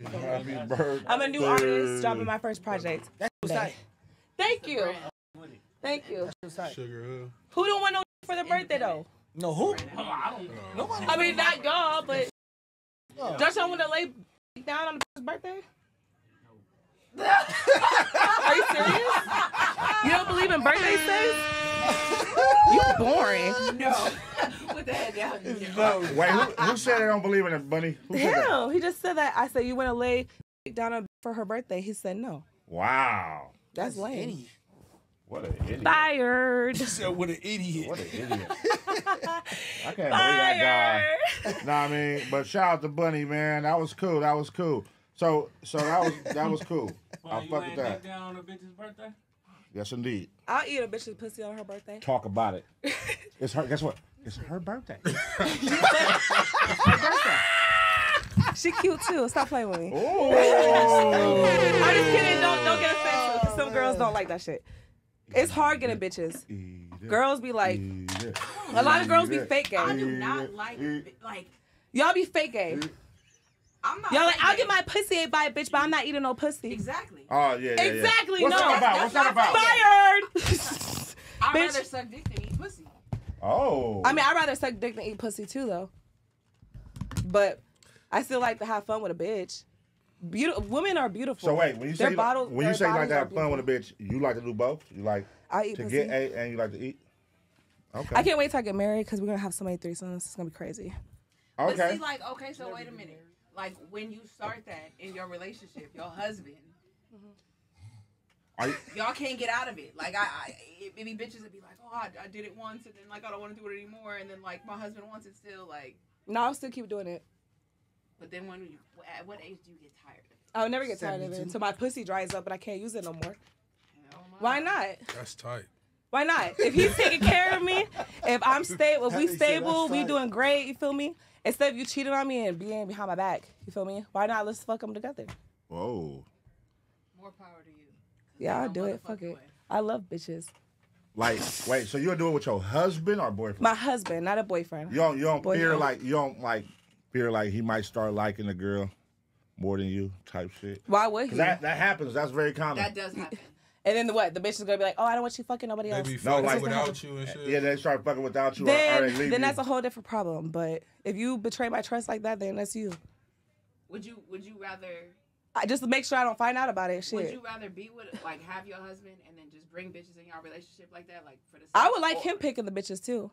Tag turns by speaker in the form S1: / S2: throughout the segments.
S1: Happy birthday.
S2: I'm a new artist, dropping my first project.
S3: What's that?
S2: Thank you. Thank you.
S4: Sugar Hill.
S2: Who don't want no for their birthday though?
S3: No, who?
S4: Nobody.
S2: I mean, not y'all, but don't y'all want to lay down on the first birthday? Are you serious? You don't believe in birthday sex? You boring.
S5: No. Put the head down.
S1: Wait, who, who said they don't believe in it, Bunny? Who said
S2: he just said that. I said you want to lay down on for her birthday. He said no.
S1: Wow.
S2: That's lame.
S3: Idiot.
S1: What an idiot.
S2: Fired.
S3: He said, "What an idiot."
S1: What an idiot. I can't believe that guy.
S2: Fired.
S1: Nah, I mean, but shout out to Bunny, man. That was cool. That was cool. So, so that was that was cool.
S6: Well,
S1: I
S6: you
S1: fuck with that.
S6: dick down on a bitch's birthday?
S1: Yes, indeed.
S2: I'll eat a bitch's pussy on her birthday.
S1: Talk about it. It's her. Guess what? It's her birthday.
S2: She cute too. Stop playing with me.
S1: Oh.
S2: I'm just kidding. Don't don't get offended. 'cause Some girls don't like that shit. It's hard getting bitches. Girls be like, a lot of girls be fake gay.
S5: I do not like like
S2: Y'all be fake gay.
S5: I'm not.
S2: Y'all like, I'll get my pussy ate by a bitch, but I'm not eating no pussy.
S5: exactly.
S1: Oh yeah, yeah, yeah.
S2: Exactly,
S1: What's
S2: no.
S1: that about? What's that about?
S2: Fired.
S5: I'd
S2: Bitch.
S5: rather suck dick than eat pussy.
S1: Oh.
S2: I mean, I'd rather suck dick than eat pussy too, though. But I still like to have fun with a bitch. Beautiful women are beautiful.
S1: So wait, when you say you
S2: bottles-
S1: like, when you say you like to have
S2: are
S1: fun with a bitch, you like to do both. You like
S2: I eat
S1: to
S2: pussy.
S1: get ate and you like to eat. Okay.
S2: I can't wait till I get married because we're gonna have so many threesomes. It's gonna be crazy.
S5: But
S1: Okay.
S5: see, like, okay, so wait a minute. Like, when you start that in your relationship, your husband,
S1: Are you,
S5: y'all can't get out of it. Like, I, I it, it bitches would be like, oh, I, I did it once, and then like I don't want to do it anymore, and then like my husband wants it still, like.
S2: No, I'll still keep doing it.
S5: But then when you, at what age do you get tired?
S2: I'll never get tired of it until my pussy dries up and I can't use it no more. Why not?
S4: That's tight.
S2: Why not? If he's taking care of me, if I'm stable, if we stable, we doing great. You feel me? Instead of you cheating on me and being behind my back, you feel me? Why not? Let's fuck them together.
S1: whoa.
S5: More power to you.
S2: Yeah, I'll do it. Fuck it.
S5: way.
S2: I love bitches.
S1: Like, wait. So you'll do it with your husband or boyfriend?
S2: My husband, not a boyfriend.
S1: you don't. You don't
S2: Boyfriend.
S1: fear like you don't like fear like he might start liking the girl more than you type shit.
S2: Why would he?
S1: 'Cause that that happens. That's very common.
S5: That does happen.
S2: And then the, what? The bitch is gonna be like, oh, I don't want you fucking nobody
S4: They
S2: else.
S4: be
S1: No,
S4: fucking
S1: like-
S4: without you and shit.
S1: yeah, they start fucking without you, or, or
S2: Then,
S1: leave
S2: then
S1: you.
S2: that's a whole different problem. But if you betray my trust like that, then that's you.
S5: Would you Would you rather
S2: I just make sure I don't find out about it.
S5: Would you rather be with like have your husband and then just bring bitches in your relationship like that, like for the?
S2: I would like
S5: or-
S2: him picking the bitches too.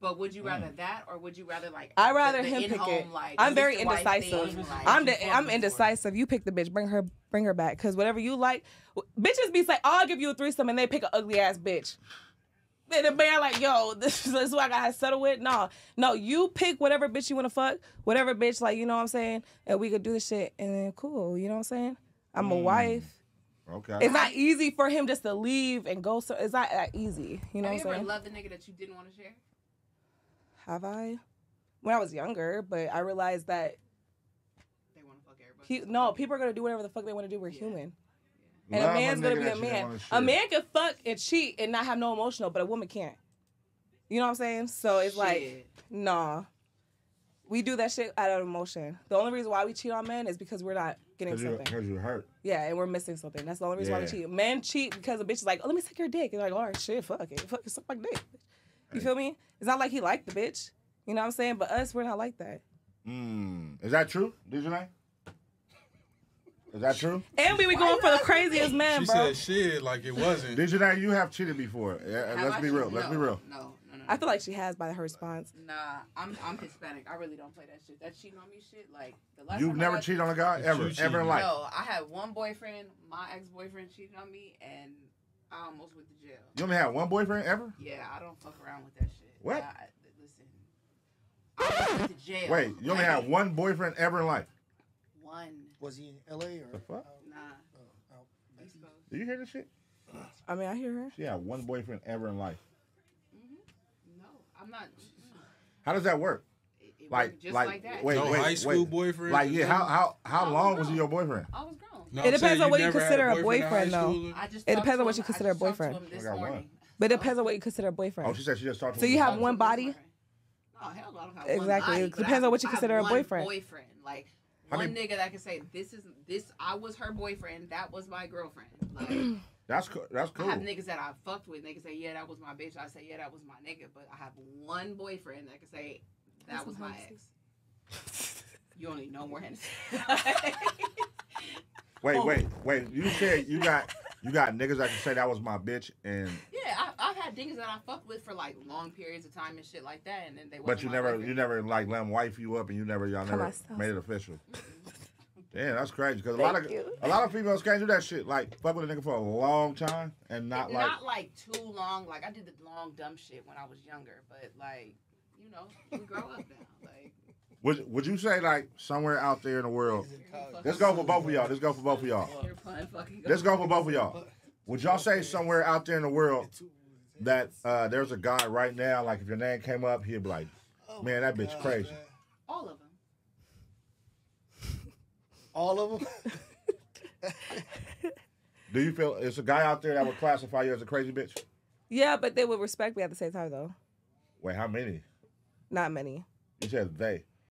S5: But would you rather mm. that, or would you rather like?
S2: I'd
S5: the-
S2: rather
S5: the
S2: him pick
S5: in-home,
S2: it.
S5: Like,
S2: I'm very indecisive.
S5: thing, like,
S2: I'm the, I'm
S5: before?
S2: indecisive. You pick the bitch. Bring her bring her back. Cause whatever you like, bitches be like, oh, I'll give you a threesome, and they pick an ugly ass bitch. And the man like, yo, this, this is what I gotta settle with. No, no, you pick whatever bitch you wanna fuck, whatever bitch like, you know what I'm saying, and we could do the shit, and then cool. You know what I'm saying? I'm a mm. wife.
S1: okay.
S2: It's not easy for him just to leave and go. So it's not that easy. You know
S5: Have
S2: what
S5: you
S2: I'm
S5: ever
S2: saying?
S5: loved a nigga that you didn't want to share?
S2: Have I? When I was younger, but I realized that
S5: They want to fuck everybody.
S2: He, no, people are gonna do whatever the fuck they want to do. We're human, and
S1: Love
S2: a man's gonna be a man. A man can fuck and cheat and not have no emotional, but a woman can't. You know what I'm saying? So it's like, nah, we do that shit out of emotion. The only reason why we cheat on men is because we're not getting
S1: Because you,
S2: something.
S1: 'cause you hurt.
S2: Yeah, and we're missing something. That's the only reason why we cheat. Men cheat because a bitch is like, oh, let me suck your dick. And they're like, all right, shit, fuck it, fuck it, suck my dick. You feel me? It's not like he liked the bitch. You know what I'm saying? But us, we're not like that.
S1: Mm. Is that true? Did you know? Is that true?
S2: And we be going for the craziest man,
S4: She
S2: bro.
S4: said shit like it wasn't.
S1: Did you know you have cheated before? Yeah,
S5: Have
S1: let's
S5: I
S1: be
S5: cheated?
S1: real. Let's be real.
S5: No, no, no.
S2: I feel like she has by her response.
S5: Nah, I'm I'm Hispanic. I really don't play that shit. That cheating on me shit. Like the last
S1: You've never cheated on a guy ever, ever
S4: cheated.
S1: in life.
S5: No, I had one boyfriend. My ex boyfriend cheated on me, and I almost went to jail.
S1: You only had one boyfriend ever?
S5: Yeah, I don't fuck around with that shit.
S1: What?
S5: I, I- listen, I went to jail.
S1: Wait, you only
S5: Like,
S1: had one boyfriend ever in life?
S5: one.
S3: Was he in L.A. or?
S1: The fuck?
S5: Nah,
S3: Oh, out
S5: East Coast.
S1: Did you hear this shit?
S2: I mean, I hear her.
S1: She had one boyfriend ever in life. Mm-hmm.
S5: No, I'm not.
S1: How does that work?
S5: It, it
S1: Like,
S5: just
S1: like,
S5: like, that.
S1: wait,
S4: No
S1: wait,
S4: high school
S1: wait.
S4: boyfriend.
S1: Like, yeah, how how how long
S5: don't
S1: was he your boyfriend?
S5: I was grown.
S4: No,
S2: It
S4: I'm
S2: depends on what you consider a boyfriend, though.
S4: school?
S5: I just
S2: It depends on what you consider a
S5: just talked to
S2: boyfriend.
S5: him This
S1: I got one.
S5: morning.
S2: But it depends on what you consider a boyfriend.
S1: Oh, she said she just talked to
S2: So you have one body?
S5: morning. No, hell I don't have
S2: Exactly.
S5: One body,
S2: It
S5: but I
S2: depends on what you
S5: I have
S2: consider a boyfriend.
S5: Boyfriend, like
S1: How
S5: one
S1: many-
S5: nigga that can say this is this. I was her boyfriend. That was my girlfriend. Like
S1: That's cool. That's cool.
S5: I have niggas that I fucked with. They can say yeah, that was my bitch. I say yeah, that was my nigga. But I have one boyfriend that can say that
S2: That's
S5: was my ex. You only know more Hennessy.
S1: Wait, wait, wait. You said you got you got niggas that can say that was my bitch, and
S5: Yeah, I, I've had niggas that I fucked with for like long periods of time and shit like that, and then they.
S1: but you never
S5: boyfriend.
S1: you never like let them wife you up, and you never y'all never made it official. Damn, that's crazy. Because a
S2: Thank
S1: lot of
S2: you.
S1: a lot of females can't do that shit. Like fuck with a nigga for a long time and not like.
S5: not like too long. Like I did the long dumb shit when I was younger, but like you know, we grow up now. Like
S1: Would Would you say like somewhere out there in the world?
S3: Niggas in college.
S1: Let's go for both of y'all. Let's go for both of y'all.
S5: you're fun fucking.
S1: Let's go for both of y'all. Would y'all say somewhere out there in the world that uh, there's a guy right now, like if your name came up, he'd be like,
S3: Oh
S1: Man, that bitch crazy.
S5: All of them.
S3: All of them.
S1: "Do you feel it's a guy out there that would classify you as a crazy bitch?"
S2: Yeah, but they would respect me at the same time though.
S1: Wait, how many?
S2: Not many.
S1: You said they.